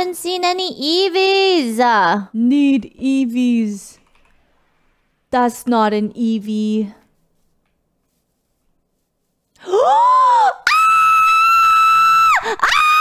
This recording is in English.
haven't seen any EVs. Need EVs. That's not an EV. ah! Ah!